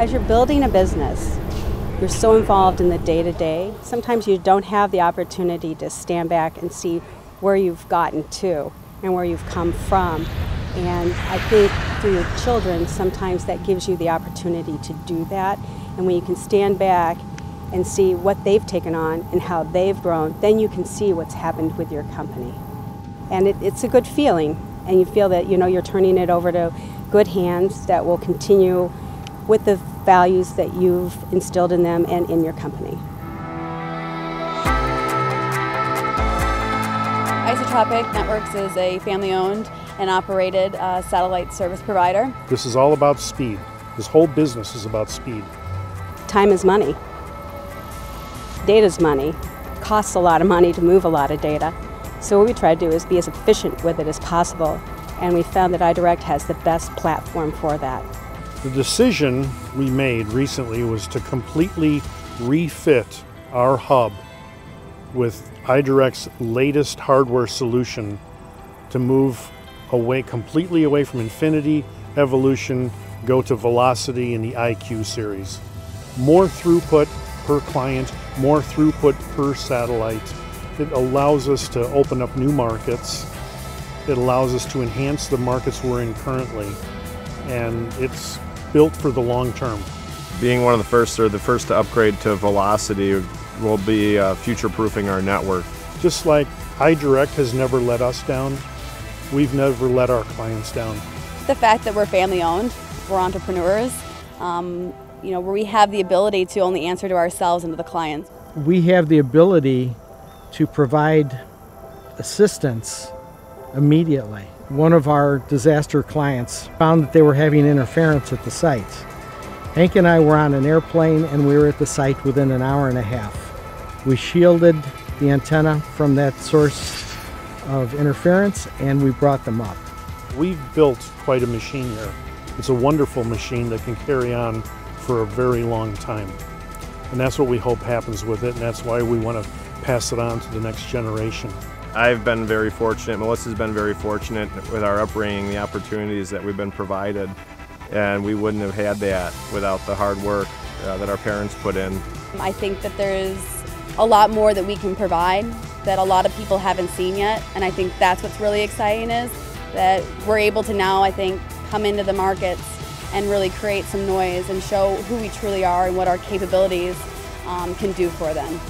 As you're building a business, you're so involved in the day to day. Sometimes you don't have the opportunity to stand back and see where you've gotten to and where you've come from. And I think through your children, sometimes that gives you the opportunity to do that. And when you can stand back and see what they've taken on and how they've grown, then you can see what's happened with your company. And it, it's a good feeling, and you feel that you know you're turning it over to good hands that will continue with the values that you've instilled in them and in your company. Isotropic Networks is a family owned and operated uh, satellite service provider. This is all about speed. This whole business is about speed. Time is money. Data is money. Costs a lot of money to move a lot of data. So what we try to do is be as efficient with it as possible. And we found that iDirect has the best platform for that. The decision we made recently was to completely refit our hub with iDirect's latest hardware solution to move away completely away from Infiniti, Evolution, go to Velocity in the IQ series. More throughput per client, more throughput per satellite. It allows us to open up new markets. It allows us to enhance the markets we're in currently. And it's built for the long term. Being one of the first or the first to upgrade to Velocity will be uh, future proofing our network. Just like iDirect has never let us down, we've never let our clients down. The fact that we're family owned, we're entrepreneurs, um, you know, where we have the ability to only answer to ourselves and to the clients. We have the ability to provide assistance immediately. One of our disaster clients found that they were having interference at the site. Hank and I were on an airplane and we were at the site within an hour and a half. We shielded the antenna from that source of interference and we brought them up. We've built quite a machine here. It's a wonderful machine that can carry on for a very long time. And that's what we hope happens with it, and that's why we want to pass it on to the next generation. I've been very fortunate, Melissa's been very fortunate with our upbringing, the opportunities that we've been provided, and we wouldn't have had that without the hard work uh, that our parents put in. I think that there's a lot more that we can provide that a lot of people haven't seen yet, and I think that's what's really exciting is that we're able to now, I think, come into the markets and really create some noise and show who we truly are and what our capabilities um, can do for them.